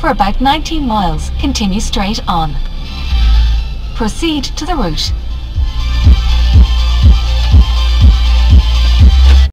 For about 19 miles, continue straight on. Proceed to the route